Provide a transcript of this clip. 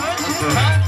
Antes, antes.